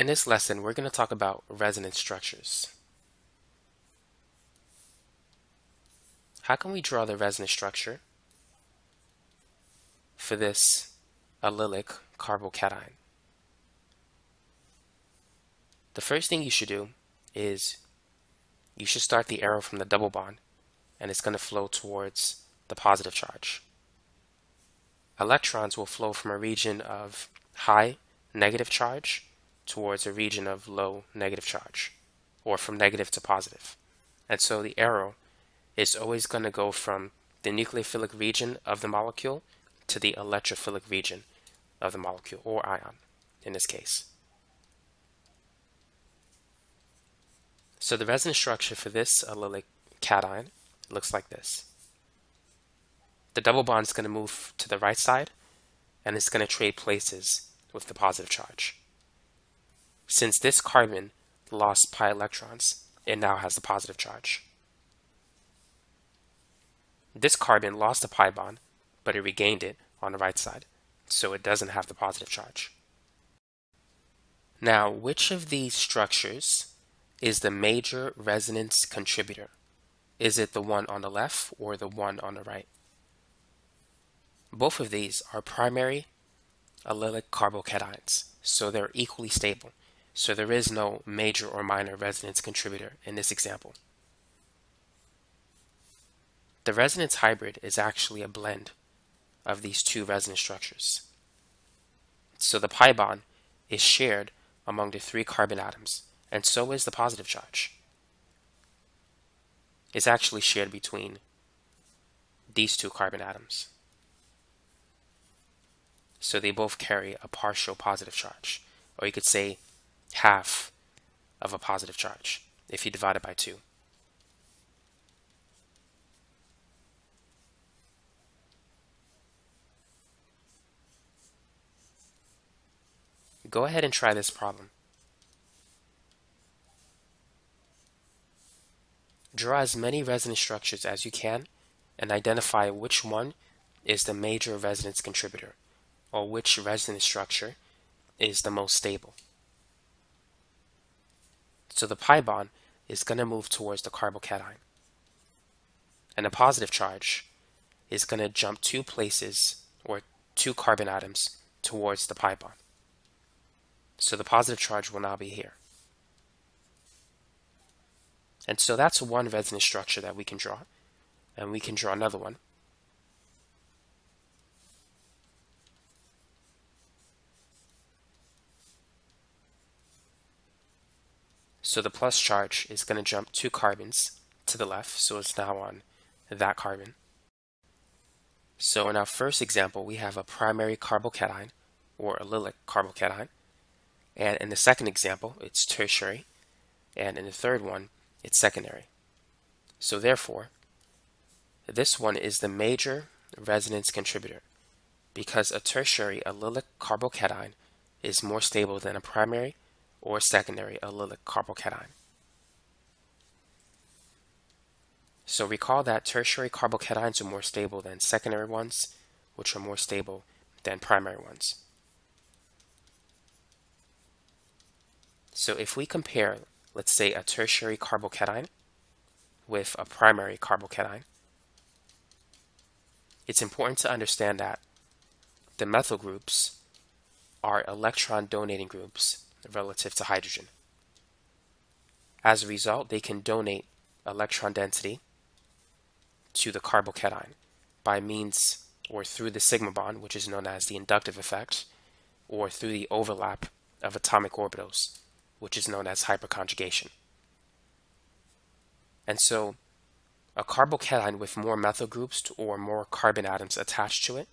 In this lesson, we're going to talk about resonance structures. How can we draw the resonance structure for this allylic carbocation? The first thing you should do is you should start the arrow from the double bond and it's going to flow towards the positive charge. Electrons will flow from a region of high negative charge towards a region of low negative charge, or from negative to positive. And so the arrow is always going to go from the nucleophilic region of the molecule to the electrophilic region of the molecule, or ion in this case. So the resonance structure for this allylic cation looks like this. The double bond is going to move to the right side and it's going to trade places with the positive charge. Since this carbon lost pi electrons, it now has the positive charge. This carbon lost a pi bond, but it regained it on the right side, so it doesn't have the positive charge. Now, which of these structures is the major resonance contributor? Is it the one on the left or the one on the right? Both of these are primary allylic carbocations, so they're equally stable. So there is no major or minor resonance contributor in this example. The resonance hybrid is actually a blend of these two resonance structures. So the pi bond is shared among the three carbon atoms, and so is the positive charge. It's actually shared between these two carbon atoms. So they both carry a partial positive charge, or you could say half of a positive charge if you divide it by 2. Go ahead and try this problem. Draw as many resonance structures as you can and identify which one is the major resonance contributor or which resonance structure is the most stable. So the pi bond is going to move towards the carbocation. And the positive charge is going to jump two places or two carbon atoms towards the pi bond. So the positive charge will now be here. And so that's one resonance structure that we can draw. And we can draw another one. So the plus charge is going to jump two carbons to the left, so it's now on that carbon. So in our first example, we have a primary carbocation, or allylic carbocation. And in the second example, it's tertiary. And in the third one, it's secondary. So therefore, this one is the major resonance contributor because a tertiary allylic carbocation is more stable than a primary or secondary allylic carbocation. So recall that tertiary carbocations are more stable than secondary ones, which are more stable than primary ones. So if we compare, let's say, a tertiary carbocation with a primary carbocation, it's important to understand that the methyl groups are electron donating groups relative to hydrogen. As a result, they can donate electron density to the carbocation by means or through the sigma bond, which is known as the inductive effect, or through the overlap of atomic orbitals, which is known as hyperconjugation. And so, a carbocation with more methyl groups or more carbon atoms attached to it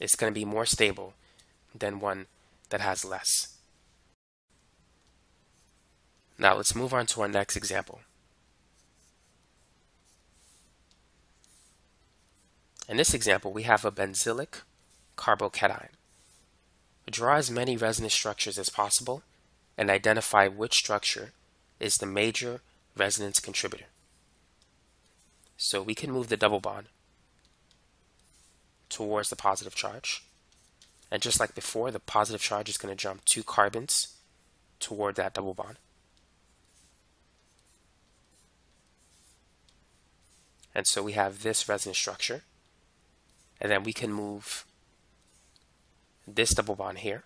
is going to be more stable than one that has less. Now let's move on to our next example. In this example, we have a benzylic carbocation. Draw as many resonance structures as possible and identify which structure is the major resonance contributor. So we can move the double bond towards the positive charge. And just like before, the positive charge is going to jump two carbons toward that double bond. And so we have this resonance structure. And then we can move this double bond here.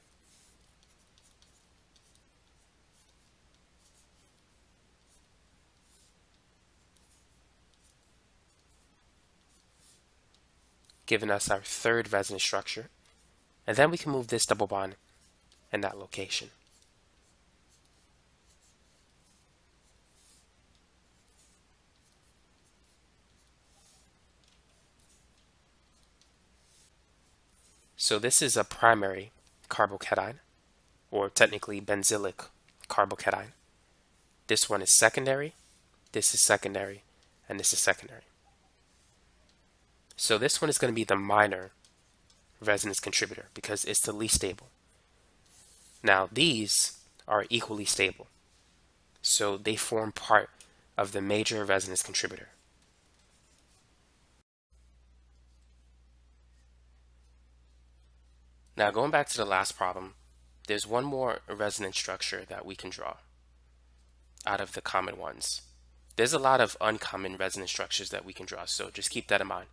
giving us our third resonance structure. And then we can move this double bond in that location. So this is a primary carbocation, or technically benzylic carbocation. This one is secondary, this is secondary, and this is secondary. So this one is going to be the minor resonance contributor because it's the least stable. Now these are equally stable. So they form part of the major resonance contributor. Now going back to the last problem, there's one more resonance structure that we can draw out of the common ones. There's a lot of uncommon resonance structures that we can draw, so just keep that in mind.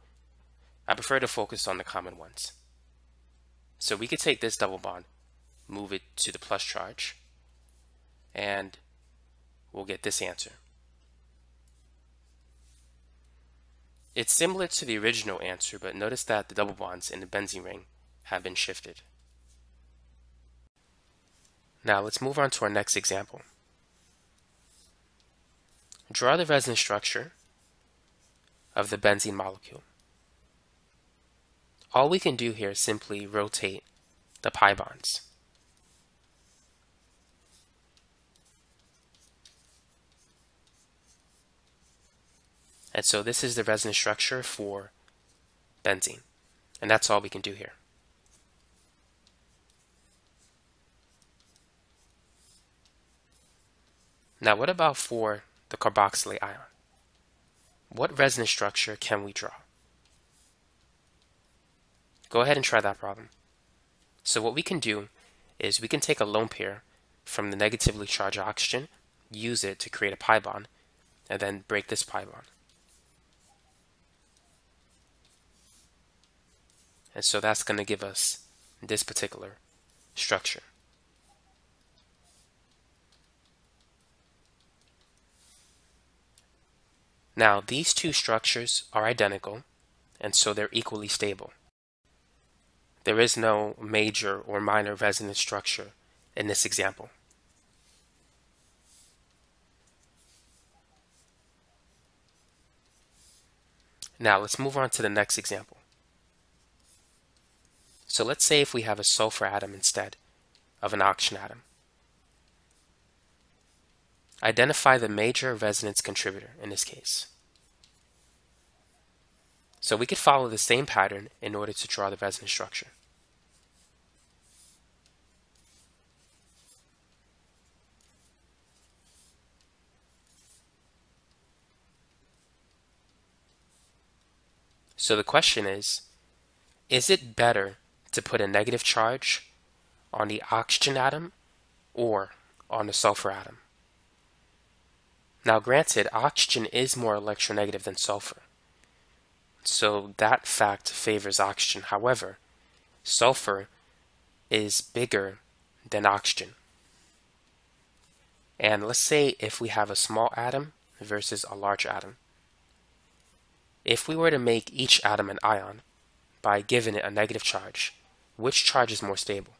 I prefer to focus on the common ones. So we could take this double bond, move it to the plus charge, and we'll get this answer. It's similar to the original answer, but notice that the double bonds in the benzene ring have been shifted. Now let's move on to our next example. Draw the resonance structure of the benzene molecule. All we can do here is simply rotate the pi bonds. And so this is the resonance structure for benzene. And that's all we can do here. Now what about for the carboxylate ion? What resonance structure can we draw? Go ahead and try that problem. So what we can do is we can take a lone pair from the negatively charged oxygen, use it to create a pi bond, and then break this pi bond. And so that's going to give us this particular structure. Now, these two structures are identical, and so they're equally stable. There is no major or minor resonance structure in this example. Now let's move on to the next example. So let's say if we have a sulfur atom instead of an oxygen atom. Identify the major resonance contributor in this case. So we could follow the same pattern in order to draw the resonance structure. So the question is, is it better to put a negative charge on the oxygen atom or on the sulfur atom? Now granted, oxygen is more electronegative than sulfur. So that fact favors oxygen. However, sulfur is bigger than oxygen. And let's say if we have a small atom versus a large atom. If we were to make each atom an ion by giving it a negative charge, which charge is more stable?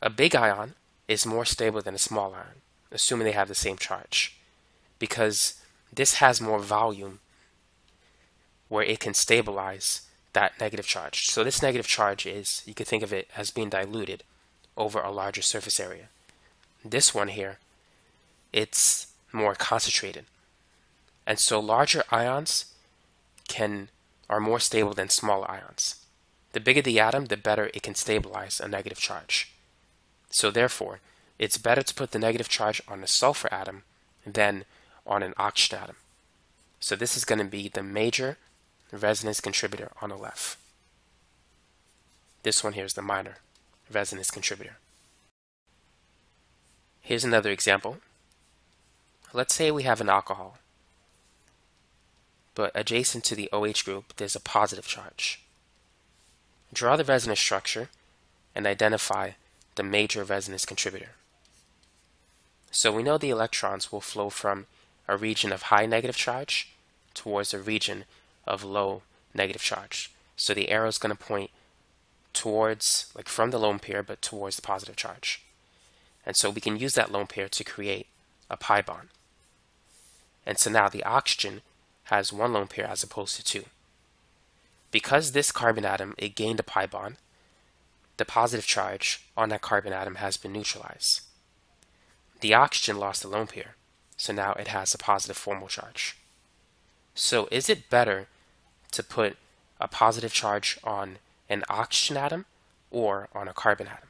A big ion is more stable than a small ion assuming they have the same charge. Because this has more volume where it can stabilize that negative charge. So this negative charge is, you could think of it as being diluted over a larger surface area. This one here, it's more concentrated. And so larger ions can are more stable than smaller ions. The bigger the atom, the better it can stabilize a negative charge. So therefore, it's better to put the negative charge on a sulfur atom than on an oxygen atom. So this is going to be the major resonance contributor on the left. This one here is the minor resonance contributor. Here's another example. Let's say we have an alcohol, but adjacent to the OH group, there's a positive charge. Draw the resonance structure and identify the major resonance contributor. So we know the electrons will flow from a region of high negative charge towards a region of low negative charge. So the arrow is going to point towards, like from the lone pair, but towards the positive charge. And so we can use that lone pair to create a pi bond. And so now the oxygen has one lone pair as opposed to two. Because this carbon atom, it gained a pi bond, the positive charge on that carbon atom has been neutralized. The oxygen lost a lone pair, so now it has a positive formal charge. So is it better to put a positive charge on an oxygen atom or on a carbon atom?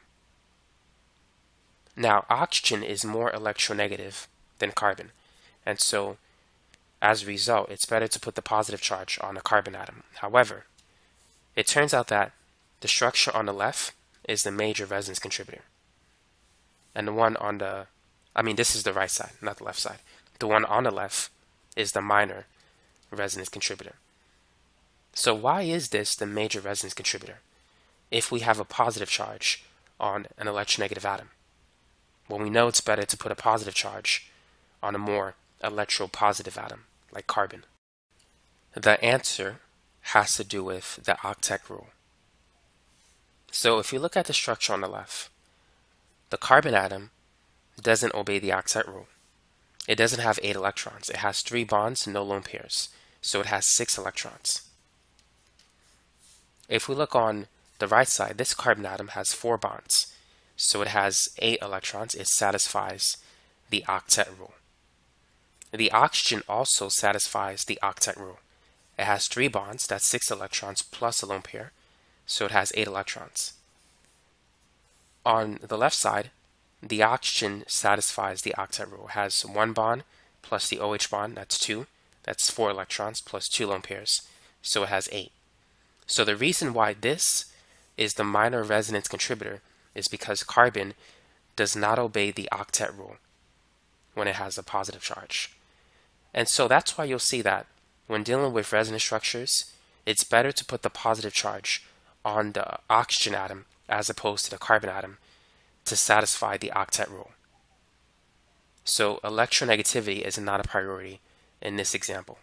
Now, oxygen is more electronegative than carbon, and so as a result, it's better to put the positive charge on a carbon atom. However, it turns out that the structure on the left is the major resonance contributor. And the one on the, I mean, this is the right side, not the left side. The one on the left is the minor resonance contributor. So why is this the major resonance contributor if we have a positive charge on an electronegative atom? Well, we know it's better to put a positive charge on a more electropositive atom, like carbon. The answer has to do with the octet rule. So if you look at the structure on the left, the carbon atom doesn't obey the octet rule. It doesn't have eight electrons. It has three bonds, no lone pairs. So it has six electrons. If we look on the right side, this carbon atom has four bonds. So it has eight electrons. It satisfies the octet rule. The oxygen also satisfies the octet rule. It has three bonds, that's six electrons plus a lone pair, so it has eight electrons. On the left side, the oxygen satisfies the octet rule. It has one bond plus the OH bond, that's two. That's four electrons plus two lone pairs, so it has eight. So the reason why this is the minor resonance contributor is because carbon does not obey the octet rule when it has a positive charge. And so that's why you'll see that when dealing with resonance structures, it's better to put the positive charge on the oxygen atom as opposed to the carbon atom to satisfy the octet rule. So electronegativity is not a priority in this example.